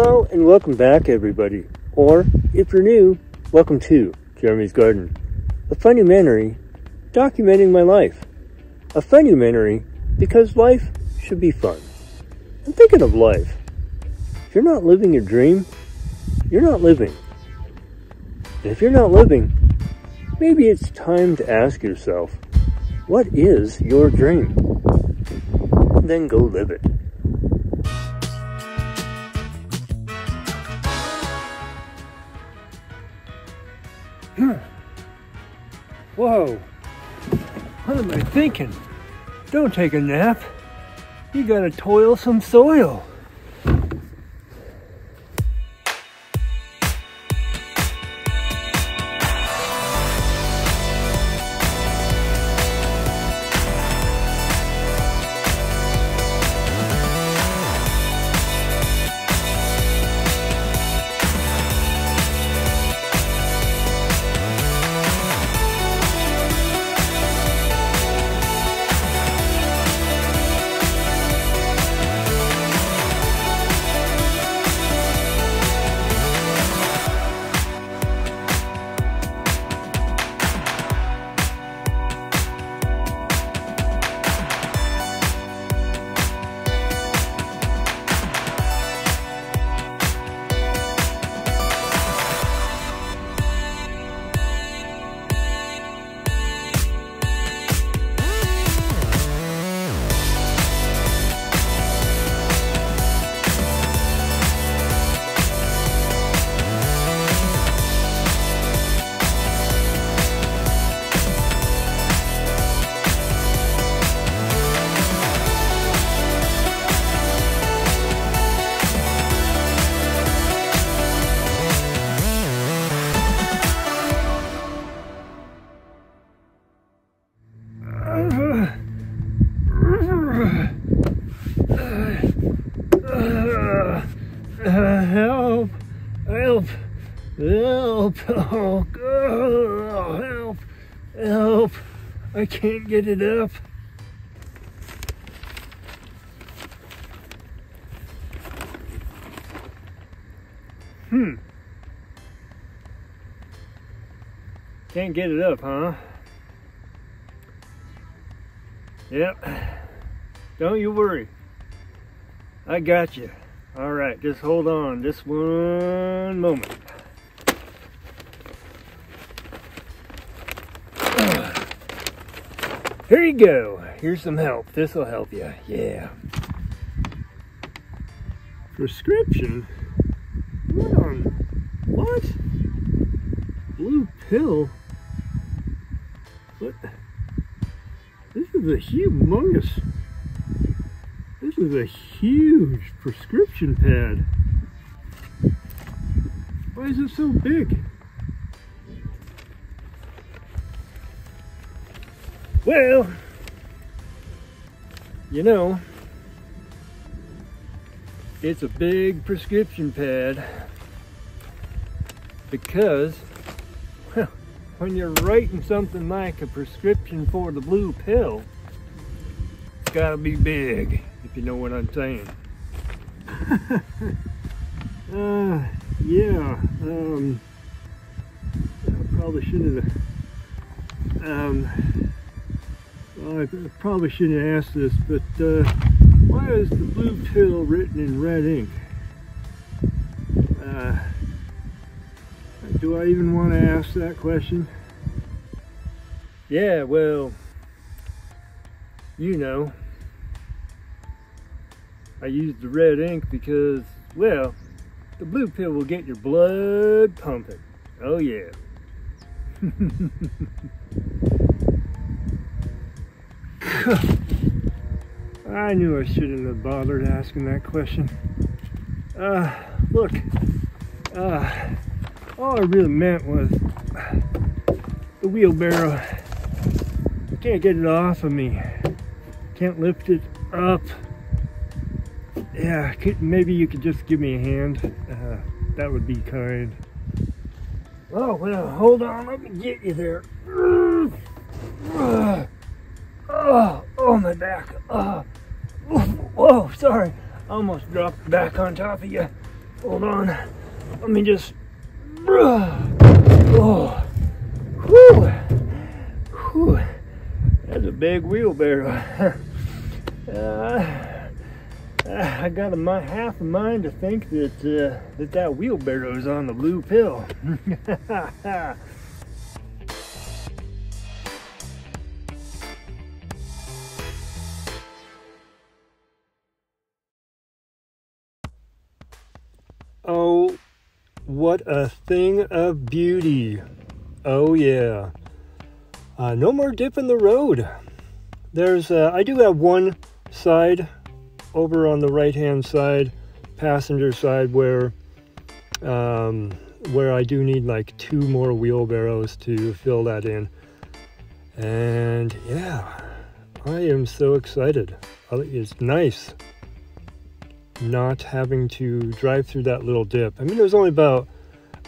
Hello and welcome back, everybody. Or, if you're new, welcome to Jeremy's Garden, a funnumentary documenting my life. A funnumentary because life should be fun. I'm thinking of life. If you're not living your dream, you're not living. And if you're not living, maybe it's time to ask yourself, what is your dream? And then go live it. Whoa. What am I thinking? Don't take a nap. You gotta toil some soil. Oh, God, help, help. I can't get it up. Hmm. Can't get it up, huh? Yep. Don't you worry. I got you. All right, just hold on just one moment. Here you go. Here's some help. This will help you. Yeah. Prescription? What on? What? Blue pill? What? This is a humongous this is a huge prescription pad. Why is it so big? Well, you know, it's a big prescription pad because well, when you're writing something like a prescription for the blue pill, it's gotta be big if you know what I'm saying. uh, yeah, um, I probably shouldn't have, um, I probably shouldn't asked this, but uh, why is the blue pill written in red ink? Uh, do I even want to ask that question? Yeah, well, you know. I used the red ink because, well, the blue pill will get your blood pumping. Oh yeah. I knew I shouldn't have bothered asking that question. Uh, look, uh, all I really meant was the wheelbarrow. I can't get it off of me. Can't lift it up yeah, could, maybe you could just give me a hand. Uh, that would be kind. Oh, well, hold on. Let me get you there. Oh, oh, my back. Oh, whoa, sorry. Almost dropped back on top of you. hold on. Let me just. Oh, whew, whew. That's a big wheelbarrow. uh, I got a my, half a mind to think that uh, that that wheelbarrow is on the blue pill. what a thing of beauty. Oh, yeah. Uh, no more dip in the road. There's, uh, I do have one side over on the right hand side, passenger side, where, um, where I do need like two more wheelbarrows to fill that in. And yeah, I am so excited. It's nice not having to drive through that little dip. I mean, it was only about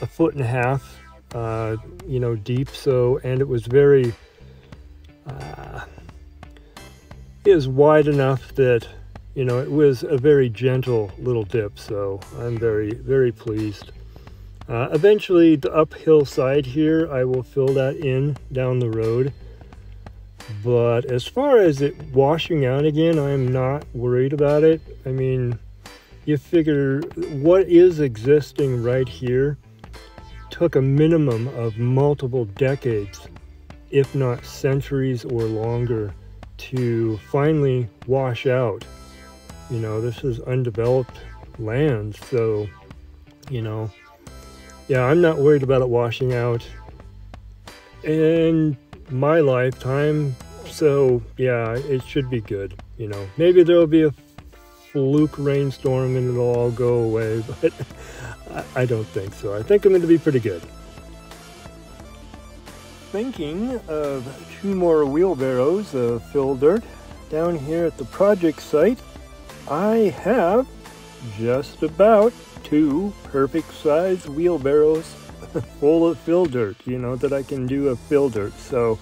a foot and a half, uh, you know, deep. So, and it was very, uh, it was wide enough that, you know, it was a very gentle little dip. So I'm very, very pleased. Uh, eventually, the uphill side here, I will fill that in down the road. But as far as it washing out again, I'm not worried about it. I mean, you figure what is existing right here took a minimum of multiple decades, if not centuries or longer, to finally wash out. You know, this is undeveloped land, so, you know, yeah, I'm not worried about it washing out in my lifetime, so yeah, it should be good. You know, maybe there'll be a fluke rainstorm and it'll all go away, but I don't think so. I think I'm going to be pretty good. Thinking of two more wheelbarrows of fill dirt down here at the project site, I have just about two perfect size wheelbarrows full of fill dirt, you know, that I can do a fill dirt. So,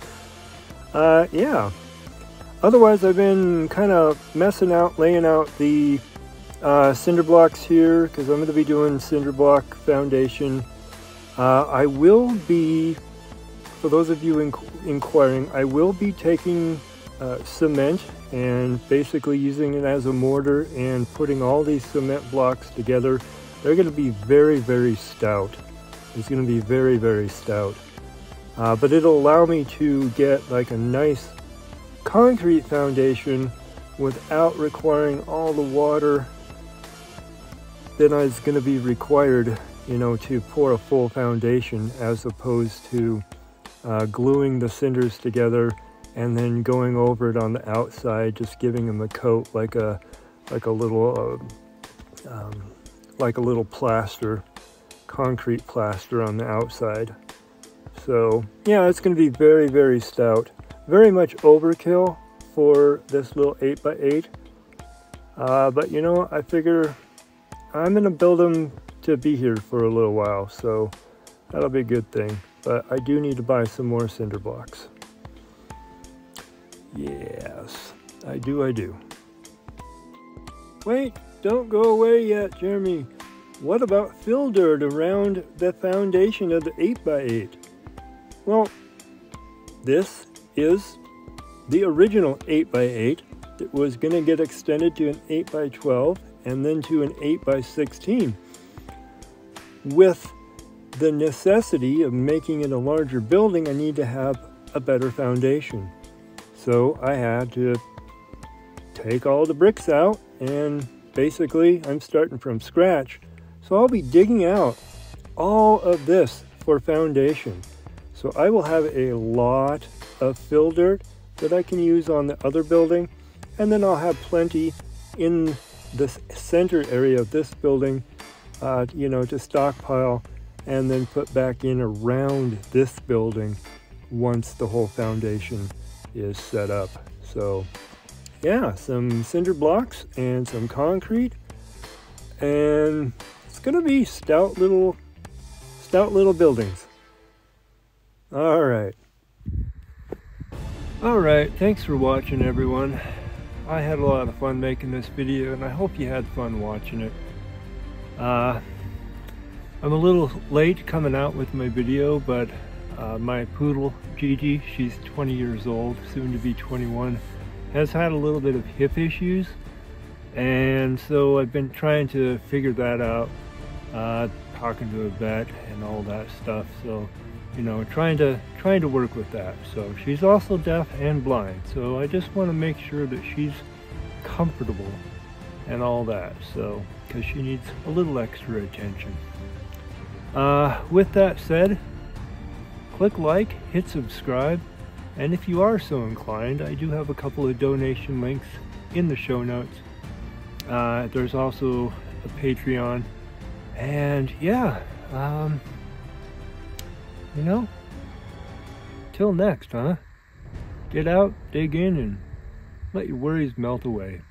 uh, yeah, Otherwise, I've been kind of messing out, laying out the uh, cinder blocks here because I'm going to be doing cinder block foundation. Uh, I will be, for those of you inqu inquiring, I will be taking uh, cement and basically using it as a mortar and putting all these cement blocks together. They're going to be very, very stout. It's going to be very, very stout. Uh, but it'll allow me to get like a nice concrete foundation without requiring all the water that is going to be required, you know, to pour a full foundation as opposed to uh, gluing the cinders together and then going over it on the outside, just giving them a coat like a like a little uh, um, like a little plaster, concrete plaster on the outside. So yeah, it's going to be very very stout very much overkill for this little 8x8. Uh, but you know, I figure I'm going to build them to be here for a little while, so that'll be a good thing. But I do need to buy some more cinder blocks. Yes, I do, I do. Wait, don't go away yet, Jeremy. What about fill dirt around the foundation of the 8x8? Well, this is the original 8x8 that was going to get extended to an 8x12 and then to an 8x16 with the necessity of making it a larger building I need to have a better foundation. So I had to take all the bricks out and basically I'm starting from scratch. So I'll be digging out all of this for foundation. So I will have a lot of fill dirt that I can use on the other building. And then I'll have plenty in the center area of this building, uh, you know, to stockpile and then put back in around this building once the whole foundation is set up. So yeah, some cinder blocks and some concrete and it's gonna be stout little stout little buildings. All right. Alright, thanks for watching everyone. I had a lot of fun making this video and I hope you had fun watching it. Uh, I'm a little late coming out with my video, but uh, my poodle, Gigi, she's 20 years old, soon to be 21, has had a little bit of hip issues. And so I've been trying to figure that out, uh, talking to a vet and all that stuff. So, you know, trying to trying to work with that. So she's also deaf and blind. So I just want to make sure that she's comfortable and all that. So, because she needs a little extra attention. Uh, with that said, click like, hit subscribe, and if you are so inclined, I do have a couple of donation links in the show notes. Uh, there's also a Patreon, and yeah, um, you know, till next, huh? Get out, dig in, and let your worries melt away.